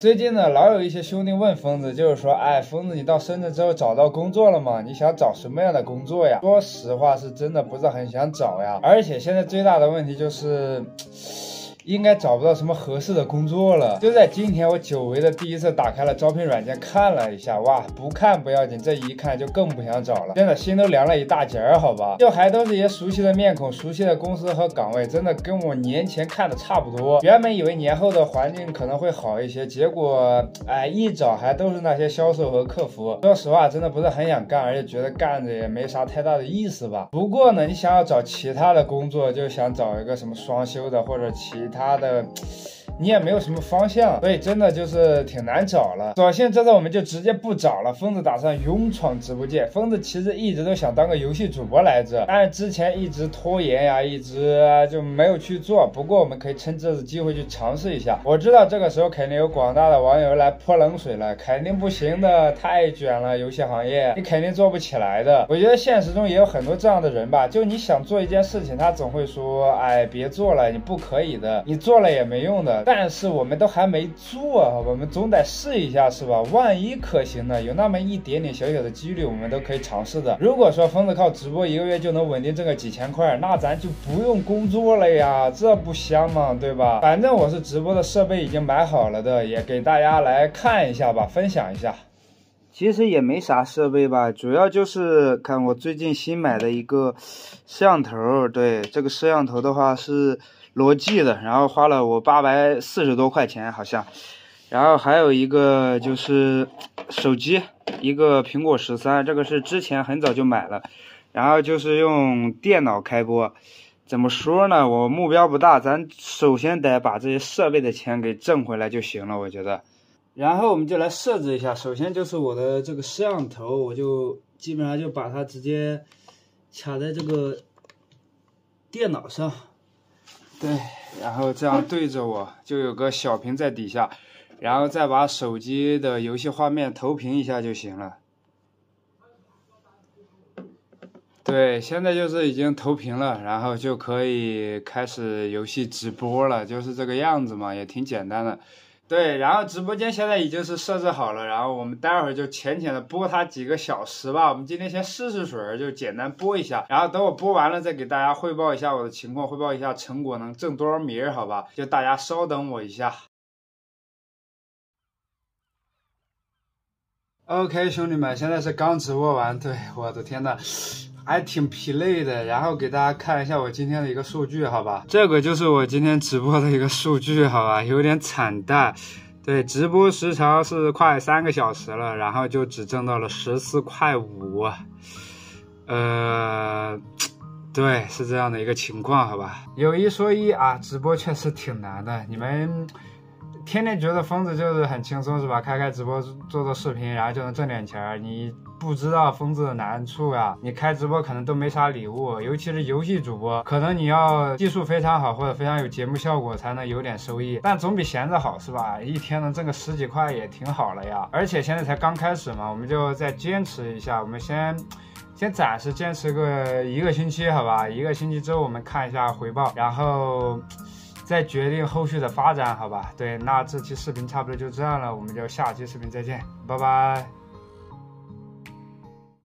最近呢，老有一些兄弟问疯子，就是说，哎，疯子，你到深圳之后找到工作了吗？你想找什么样的工作呀？说实话，是真的不是很想找呀。而且现在最大的问题就是。应该找不到什么合适的工作了。就在今天，我久违的第一次打开了招聘软件看了一下，哇，不看不要紧，这一看就更不想找了，真的心都凉了一大截儿，好吧？就还都是一些熟悉的面孔、熟悉的公司和岗位，真的跟我年前看的差不多。原本以为年后的环境可能会好一些，结果，哎，一找还都是那些销售和客服。说实话，真的不是很想干，而且觉得干着也没啥太大的意思吧。不过呢，你想要找其他的工作，就想找一个什么双休的或者其他。他的。你也没有什么方向，所以真的就是挺难找了。索性这次我们就直接不找了。疯子打算勇闯直播间。疯子其实一直都想当个游戏主播来着，但是之前一直拖延呀，一直就没有去做。不过我们可以趁这次机会去尝试一下。我知道这个时候肯定有广大的网友来泼冷水了，肯定不行的，太卷了，游戏行业你肯定做不起来的。我觉得现实中也有很多这样的人吧，就你想做一件事情，他总会说，哎，别做了，你不可以的，你做了也没用的。但是我们都还没做，我们总得试一下，是吧？万一可行呢？有那么一点点小小的几率，我们都可以尝试的。如果说疯子靠直播一个月就能稳定挣个几千块，那咱就不用工作了呀，这不香吗？对吧？反正我是直播的设备已经买好了的，也给大家来看一下吧，分享一下。其实也没啥设备吧，主要就是看我最近新买的一个摄像头。对，这个摄像头的话是。罗技的，然后花了我八百四十多块钱好像，然后还有一个就是手机，一个苹果十三，这个是之前很早就买了，然后就是用电脑开播，怎么说呢？我目标不大，咱首先得把这些设备的钱给挣回来就行了，我觉得。然后我们就来设置一下，首先就是我的这个摄像头，我就基本上就把它直接卡在这个电脑上。对，然后这样对着我，就有个小屏在底下，然后再把手机的游戏画面投屏一下就行了。对，现在就是已经投屏了，然后就可以开始游戏直播了，就是这个样子嘛，也挺简单的。对，然后直播间现在已经是设置好了，然后我们待会儿就浅浅的播它几个小时吧。我们今天先试试水，就简单播一下，然后等我播完了再给大家汇报一下我的情况，汇报一下成果能挣多少米儿，好吧？就大家稍等我一下。OK，兄弟们，现在是刚直播完，对，我的天呐！还挺疲累的，然后给大家看一下我今天的一个数据，好吧？这个就是我今天直播的一个数据，好吧？有点惨淡，对，直播时长是快三个小时了，然后就只挣到了十四块五，呃，对，是这样的一个情况，好吧？有一说一啊，直播确实挺难的，你们天天觉得疯子就是很轻松，是吧？开开直播做做视频，然后就能挣点钱儿，你。不知道疯子的难处啊！你开直播可能都没啥礼物，尤其是游戏主播，可能你要技术非常好或者非常有节目效果才能有点收益，但总比闲着好是吧？一天能挣个十几块也挺好了呀！而且现在才刚开始嘛，我们就再坚持一下，我们先先暂时坚持个一个星期，好吧？一个星期之后我们看一下回报，然后再决定后续的发展，好吧？对，那这期视频差不多就这样了，我们就下期视频再见，拜拜。